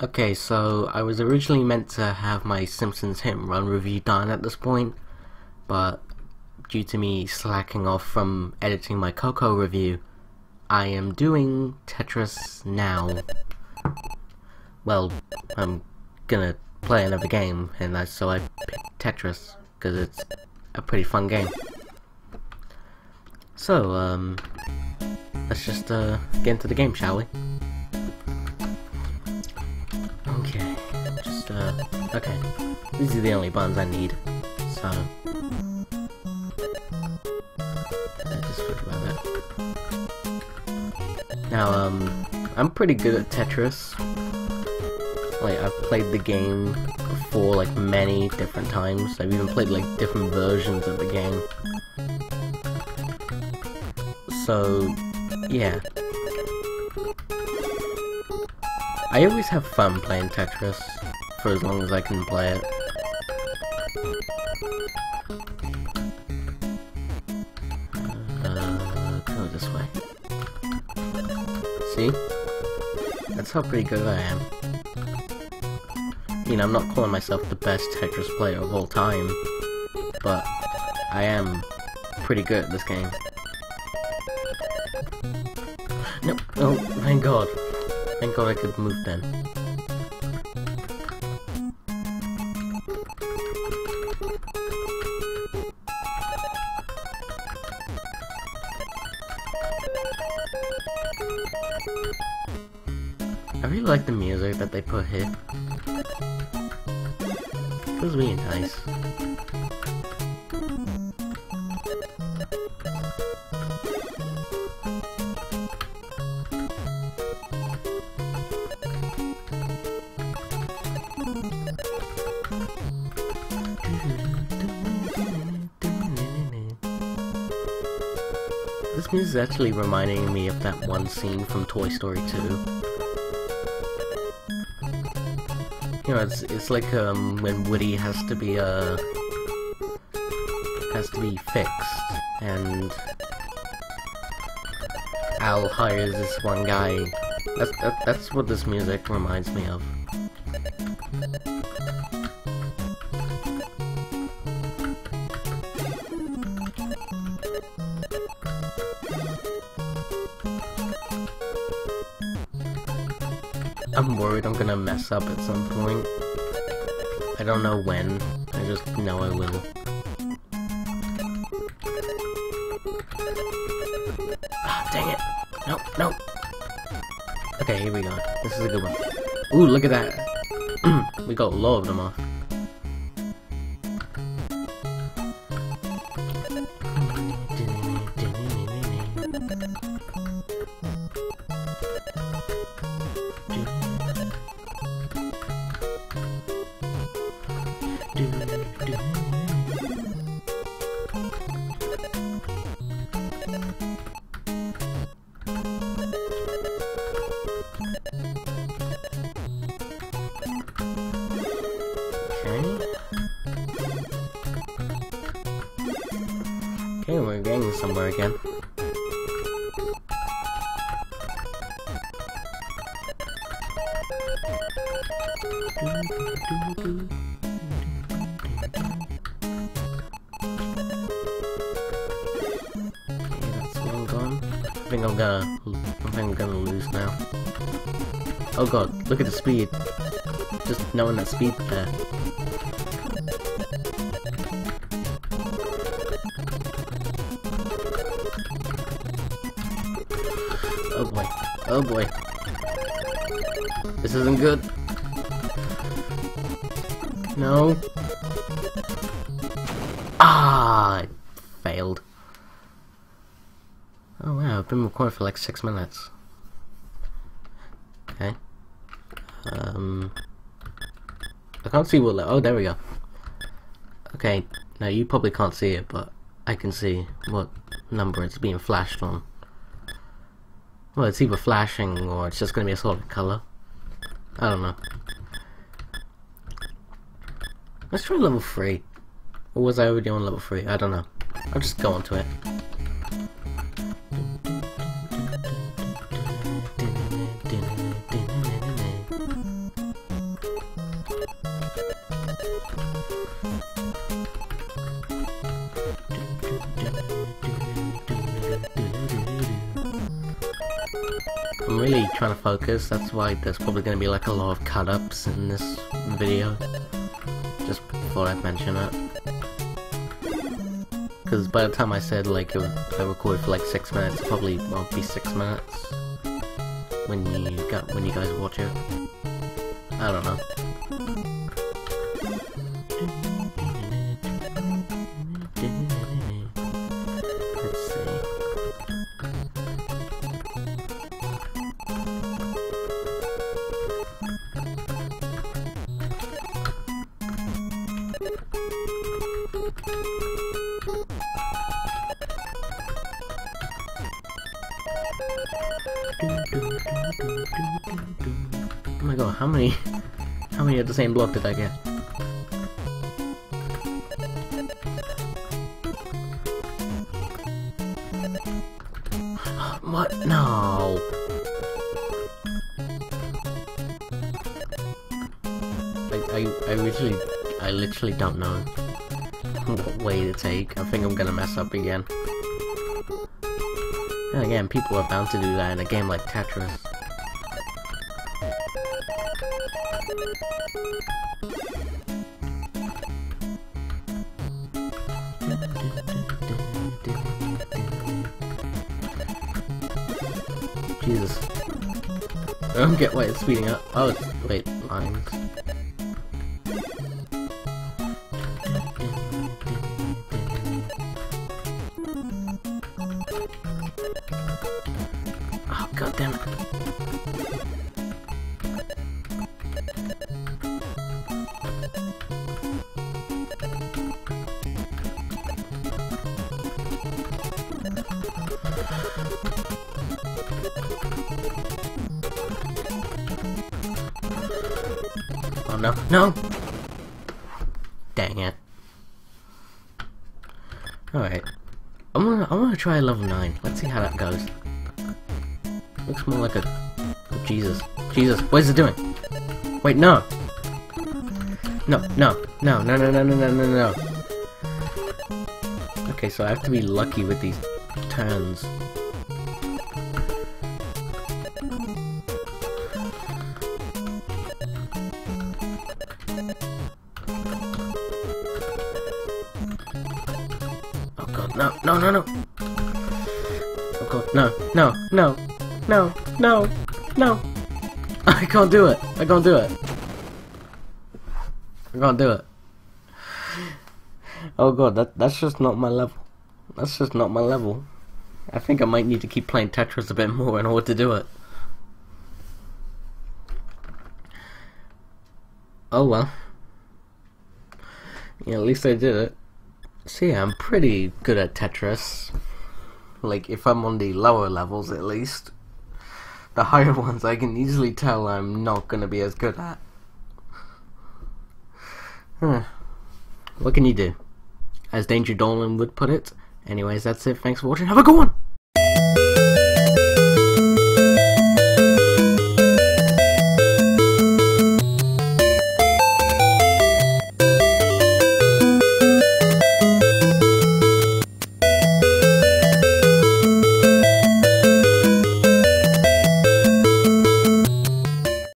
Okay, so I was originally meant to have my Simpsons Hit and Run review done at this point, but due to me slacking off from editing my Coco review, I am doing Tetris now. Well, I'm gonna play another game, and I, so I picked Tetris, because it's a pretty fun game. So, um, let's just uh, get into the game, shall we? Okay. These are the only buttons I need, so. I just forgot about that. Now, um, I'm pretty good at Tetris. Like, I've played the game before, like, many different times. I've even played, like, different versions of the game. So, yeah. I always have fun playing Tetris, for as long as I can play it. Uh, go this way. See? That's how pretty good I am. You know, I'm not calling myself the best Tetris player of all time, but I am pretty good at this game. No, oh, thank god. Thank god I could move then. I really like the music that they put here. It Feels really nice. This music is actually reminding me of that one scene from Toy Story 2. You know, it's it's like um when Woody has to be uh has to be fixed and Al hires this one guy. That's that, that's what this music reminds me of. I'm worried I'm gonna mess up at some point. I don't know when, I just know I will. Ah, dang it! Nope, nope! Okay, here we go. This is a good one. Ooh, look at that! we got a lot of them off. Okay, we're getting somewhere again. I think I'm gonna, I think I'm gonna lose now. Oh god, look at the speed. Just knowing that speed there. Oh boy. Oh boy. This isn't good. No. Ah, I failed. I've been recording for like six minutes. Okay. Um. I can't see what. Oh, there we go. Okay, now you probably can't see it, but I can see what number it's being flashed on. Well, it's either flashing or it's just going to be a solid color. I don't know. Let's try level 3. Or was I already on level 3? I don't know. I'll just go on to it. I'm really trying to focus, that's why there's probably going to be like a lot of cut-ups in this video. Just before I mention it. Because by the time I said like would, I recorded for like 6 minutes, it probably won't be 6 minutes when you, got, when you guys watch it. I don't know. do do do do do do do Oh my god, how many how many of the same block did I get? What? No. I, I, I literally, I literally don't know what way to take. I think I'm gonna mess up again. And again, people are bound to do that in a game like Tetris. Jesus. I don't get why it's speeding up. Oh, wait, lines. No, no! Dang it. Alright. I'm gonna I'm gonna try level 9. Let's see how that goes. Looks more like a oh, Jesus. Jesus, what is it doing? Wait, no! No, no, no, no, no, no, no, no, no, no. Okay, so I have to be lucky with these turns. No, no, no, no! Oh no, no, no, no, no, no! I can't do it! I can't do it! I can't do it. Oh god, that that's just not my level. That's just not my level. I think I might need to keep playing Tetris a bit more in order to do it. Oh well. Yeah, at least I did it. Yeah, I'm pretty good at Tetris. Like, if I'm on the lower levels at least. The higher ones I can easily tell I'm not gonna be as good at. Huh. What can you do? As Danger Dolan would put it. Anyways, that's it. Thanks for watching. Have a good one!